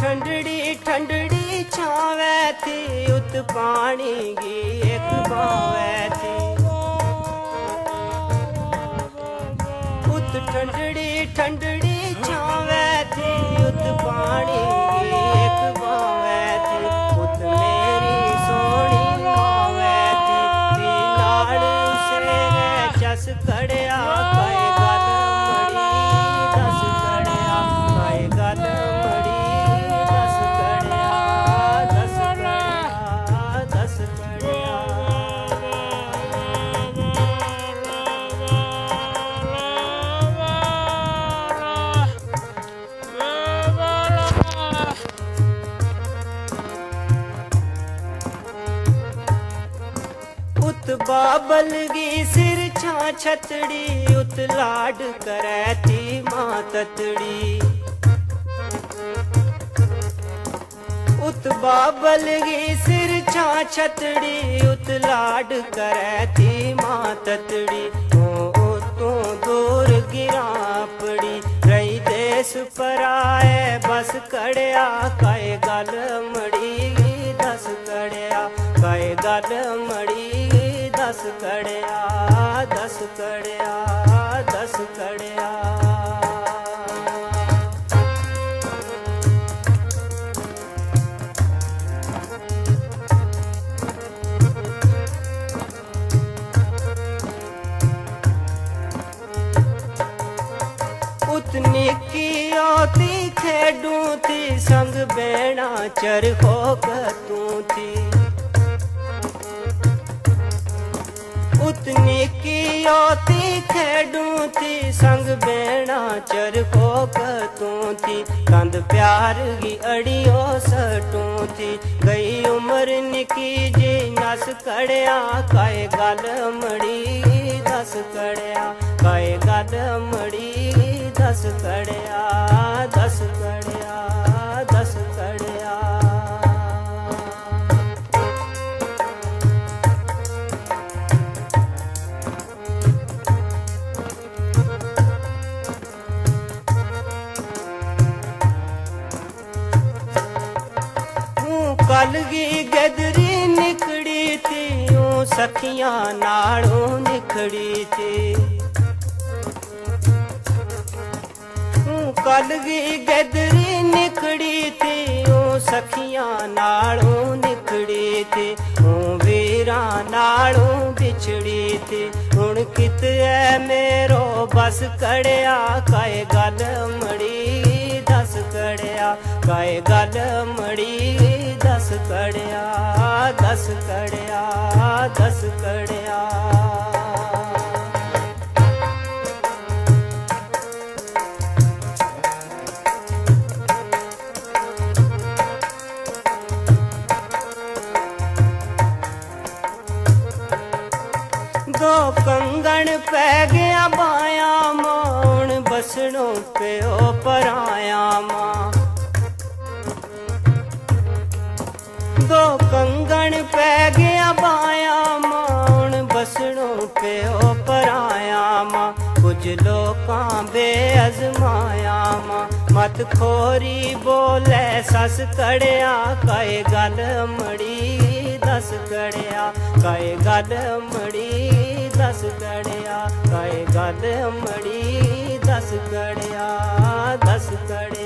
ਠੰਡੜੀ ਠੰਡੜੀ ਛਾਵੇ ਤੇ, ਉਤ ਪਾਣੀ ਗੀ ਇੱਕ ਬਾਵੇ ਤੇ। ਉਤ ਠੰਡੜੀ ਠੰਡੜੀ ਛਾਵੇ ਤੇ, ਉਤ ਪਾਣੀ ਗੀ ਇੱਕ ਬਾਵੇ ਤੇ। ਉਤ ਮੇਰੀ ਸੋਹਣੀ ਮਾਵੇ ਤੇ ਤੇ ਨਾਲ ਉਸਨੇ ਜਸ ਕੜੇ ਰਤਬਾ ਬਲਗੀ ਸਿਰ ਛਾਂ ਛਤੜੀ, ਉਤ ਲਾਡ ਕਰੈ ਤੀ ਮਾਂ ਤਤੜੀ। ਉਤ ਬਾਬਲ ਗੀ ਸਿਰ ਛਾਂ ਛਤੜੀ, ਉਤ ਲਾਡ ਕਰੈ ਤੀ ਮਾਂ ਤਤੜੀ। ਓ ਤੂੰ ਦੂਰ ਗਿਰਾ ਪੜੀ ਰਹੀ ਦੇਸ ਪਰਾਏ, ਬਸ ਕੜਿਆ, ਕਾਏ ਗਲ ਮੜੀ ਦੱਸ ਕੜਿਆ, ਕਾਏ ਗਲ ਮੜੀ ਕੜਿਆ ਦਸ ਕੜਿਆ। ਉਤਨੀ ਖੇਡੂ ਤੀ ਸੰਗ ਬੈਣਾ ਚਰ ਹੋ ਕਤੂ ਤਨੇਕੀ ਆਤੀ ਖੇਡੂ ਤੀ, ਸੰਗ ਬੈਣਾ ਚਰਖੋ ਕਤੂ ਤੀ ਕੰਦ ਪਿਆਰ ਗੀ ਅੜਿਓ ਸਟੂ ਤੀ। ਕਈ ਉਮਰ ਨਿੱਕੀ ਜੀ, ਨਸ ਕੜਿਆ, ਕਾਏ ਗੱਲ ਮੜੀ, ਦਸ ਕੜਿਆ। ਕਾਏ ਗੱਲ ਮੜੀ, ਦਸ ਕੜਿਆ ਕਲਗੀ ਗਦਰੀ ਨਿਕੜੀ ਤੀ, ਉਹ ਸਖੀਆਂ ਨਾਲੋਂ ਨਿਖੜੀ ਤੀ। ਕਲਗੀ ਗਦਰੀ ਨਿਕੜੀ ਤੀ, ਉਹ ਸਖੀਆਂ ਨਾਲੋਂ ਨਿਖੜੀ ਤੀ। ਉਹ ਵੀਰਾਂ ਨਾਲੋਂ ਵਿਛੜੀ ਤੀ। ਹੁਣ ਕਿਤੇ ਐ ਮੇਰੋ ਬਸ ਕੜਿਆ, ਕਾਏ ਗੱਲ ਮੜੀ, ਦਸ ਕੜਿਆ, ਕਾਏ ਗੱਲ ਮੜੀ। ਕੜਿਆ ਦਸ ਕੜਿਆ ਦਸ ਕੜਿਆ। ਦੋ ਕੰਗਣ ਪੈ ਗਿਆ ਬਾਇਆ ਮੌਣ ਬਸਣੋਂ ਪਿਓ ਪਰਾਇਆ ਲੋਕਾਂ ਬੇਅਜ਼ਮਾਇਆ ਮਾਂ ਮਤ ਖੋਰੀ ਬੋਲੇ, ਸਸ ਕੜਿਆ, ਕਾਏ ਗੱਲ ਮੜੀ, ਦਸ ਕੜਿਆ। ਕਾਏ ਗੱਲ ਮੜੀ, ਦਸ ਕੜਿਆ। ਕਾਏ ਗੱਲ ਮੜੀ, ਦਸ ਕੜਿਆ ਦਸ ਕੜਿਆ।